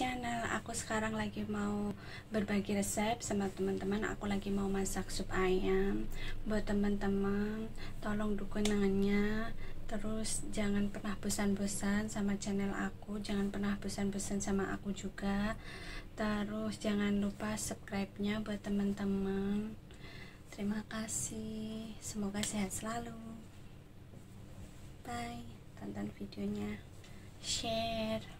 channel. Aku sekarang lagi mau berbagi resep sama teman-teman. Aku lagi mau masak sup ayam Buat teman-teman. Tolong dukungannya Terus jangan pernah bosan-bosan sama channel aku. Jangan pernah bosan-bosan sama aku juga. Terus jangan lupa subscribe-nya buat teman-teman. Terima kasih. Semoga sehat selalu. Bye. Tonton videonya. Share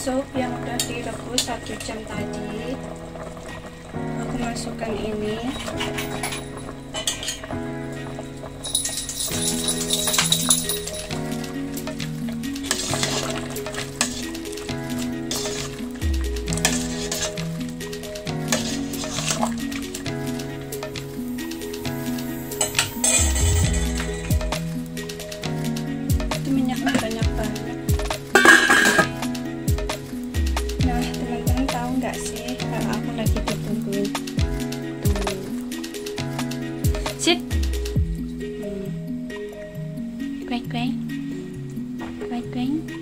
sup yang udah direbus satu jam tadi. Aku masukkan ini. Right brain, right brain.